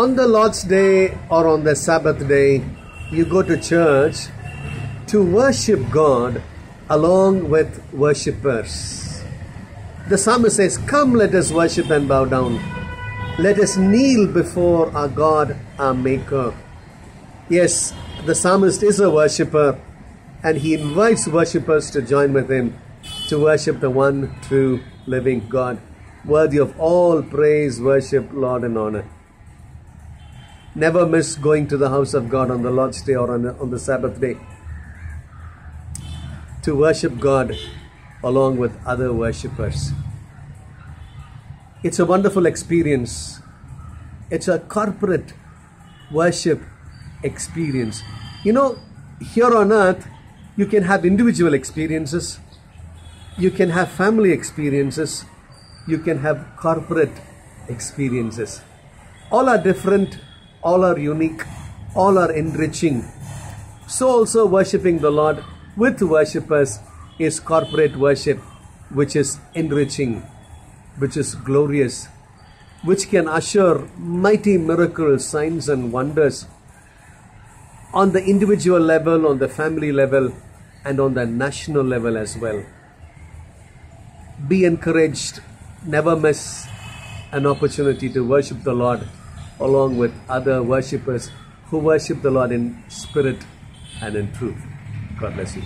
On the Lord's Day or on the Sabbath day, you go to church to worship God along with worshippers. The psalmist says, Come, let us worship and bow down. Let us kneel before our God, our Maker. Yes, the psalmist is a worshipper and he invites worshippers to join with him to worship the one true living God, worthy of all praise, worship, Lord, and honor. Never miss going to the house of God on the Lord's Day or on the, on the Sabbath day to worship God along with other worshippers. It's a wonderful experience. It's a corporate worship experience. You know, here on earth, you can have individual experiences, you can have family experiences, you can have corporate experiences. All are different, all are unique, all are enriching. So, also, worshipping the Lord with worshippers is corporate worship, which is enriching, which is glorious, which can assure mighty miracles, signs, and wonders on the individual level, on the family level, and on the national level as well. Be encouraged, never miss an opportunity to worship the Lord along with other worshippers who worship the Lord in spirit and in truth. God bless you.